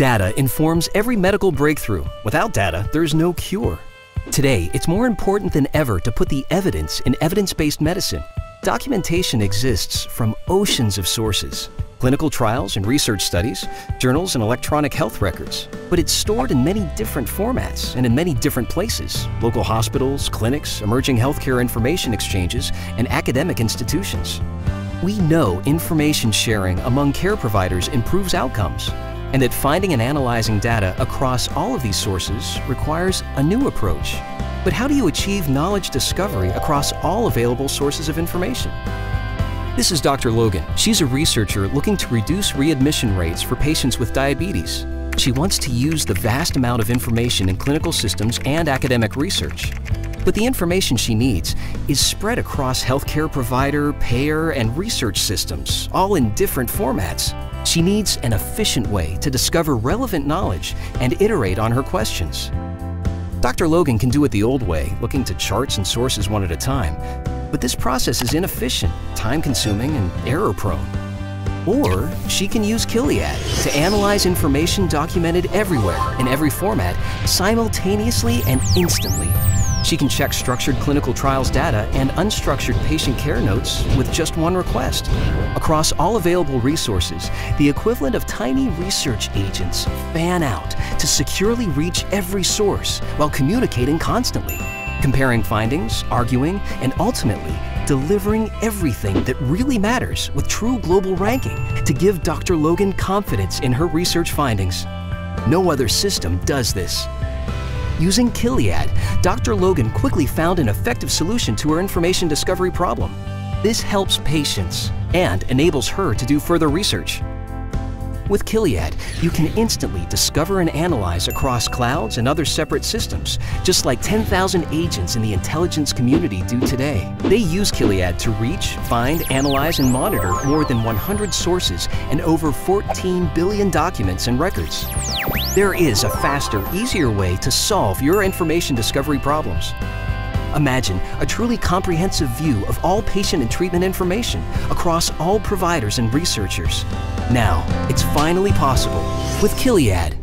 Data informs every medical breakthrough. Without data, there's no cure. Today, it's more important than ever to put the evidence in evidence-based medicine. Documentation exists from oceans of sources. Clinical trials and research studies, journals and electronic health records. But it's stored in many different formats and in many different places. Local hospitals, clinics, emerging healthcare information exchanges, and academic institutions. We know information sharing among care providers improves outcomes, and that finding and analyzing data across all of these sources requires a new approach. But how do you achieve knowledge discovery across all available sources of information? This is Dr. Logan. She's a researcher looking to reduce readmission rates for patients with diabetes. She wants to use the vast amount of information in clinical systems and academic research. But the information she needs is spread across healthcare provider, payer, and research systems, all in different formats. She needs an efficient way to discover relevant knowledge and iterate on her questions. Dr. Logan can do it the old way, looking to charts and sources one at a time, but this process is inefficient, time-consuming, and error-prone. Or she can use Chiliad to analyze information documented everywhere in every format simultaneously and instantly she can check structured clinical trials data and unstructured patient care notes with just one request. Across all available resources, the equivalent of tiny research agents fan out to securely reach every source while communicating constantly, comparing findings, arguing, and ultimately delivering everything that really matters with true global ranking to give Dr. Logan confidence in her research findings. No other system does this. Using Chiliad, Dr. Logan quickly found an effective solution to her information discovery problem. This helps patients and enables her to do further research. With Chiliad, you can instantly discover and analyze across clouds and other separate systems, just like 10,000 agents in the intelligence community do today. They use Chiliad to reach, find, analyze, and monitor more than 100 sources and over 14 billion documents and records. There is a faster, easier way to solve your information discovery problems. Imagine a truly comprehensive view of all patient and treatment information across all providers and researchers. Now, it's finally possible with Chiliad.